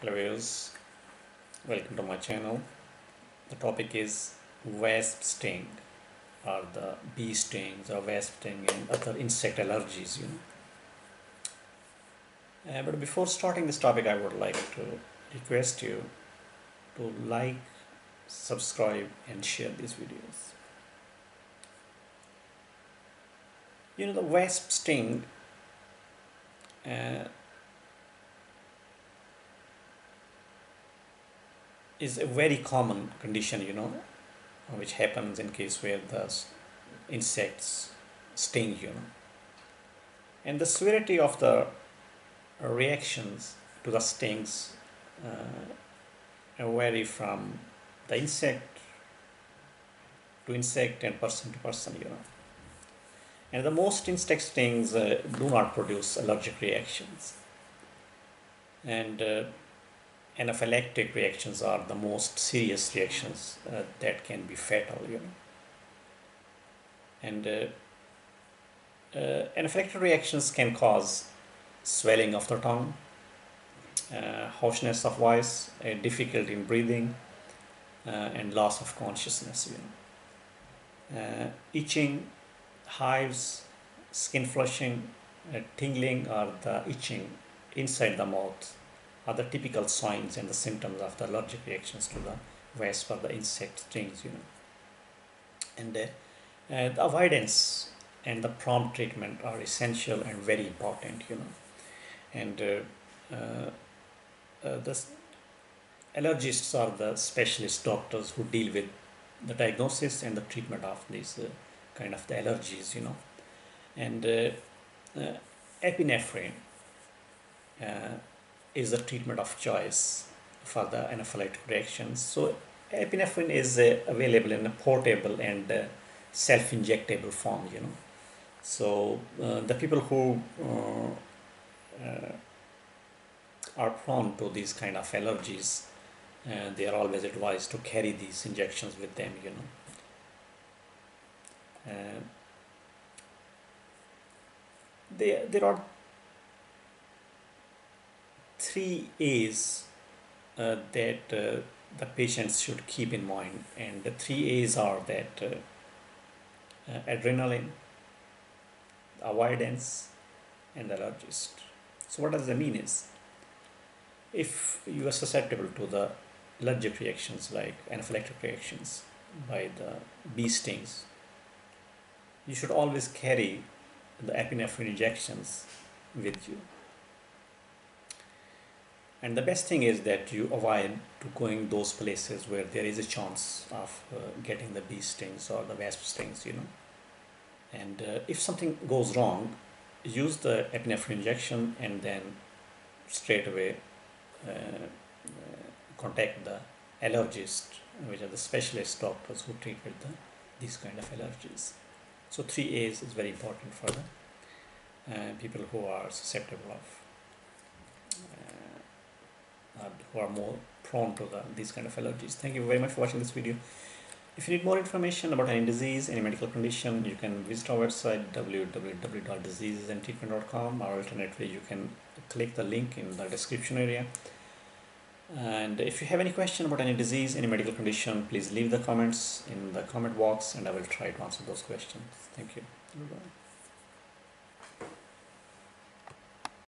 Hello viewers, welcome to my channel. The topic is wasp sting or the bee stings or wasp sting and other insect allergies you know. Uh, but before starting this topic I would like to request you to like, subscribe and share these videos. You know the wasp sting uh, is a very common condition you know which happens in case where the insects sting you know. And the severity of the reactions to the stings uh, vary from the insect to insect and person to person you know. And the most insect stings uh, do not produce allergic reactions. And uh, anaphylactic reactions are the most serious reactions uh, that can be fatal you know. And uh, uh, anaphylactic reactions can cause swelling of the tongue uh, harshness of voice difficulty in breathing uh, and loss of consciousness you know. Uh, itching hives skin flushing tingling or the itching inside the mouth are the typical signs and the symptoms of the allergic reactions to the wasp or the insect stings, you know. And uh, uh, the avoidance and the prompt treatment are essential and very important, you know. And uh, uh, uh the allergists are the specialist doctors who deal with the diagnosis and the treatment of these uh, kind of the allergies, you know. And epinephrine is the treatment of choice for the anaphylactic reactions. So epinephrine is uh, available in a portable and uh, self-injectable form, you know. So uh, the people who uh, uh, are prone to these kind of allergies, uh, they are always advised to carry these injections with them, you know. They, there are three A's uh, that uh, the patients should keep in mind and the three A's are that uh, uh adrenaline, avoidance and allergist. So what does that mean is if you are susceptible to the allergic reactions like anaphylactic reactions by the bee stings, you should always carry the epinephrine injections with you and the best thing is that you avoid to going those places where there is a chance of uh, getting the bee stings or the wasp stings you know. And uh, if something goes wrong use the epinephrine injection and then straight away uh, uh contact the allergist which are the specialist doctors who treat with the, these kind of allergies. So 3a's is very important for the uh, people who are susceptible of who are more prone to the, these kind of allergies. Thank you very much for watching this video. If you need more information about any disease, any medical condition, you can visit our website www.diseasesandtreatment.com or alternatively you can click the link in the description area. And if you have any question about any disease, any medical condition, please leave the comments in the comment box and I will try to answer those questions. Thank you. Bye.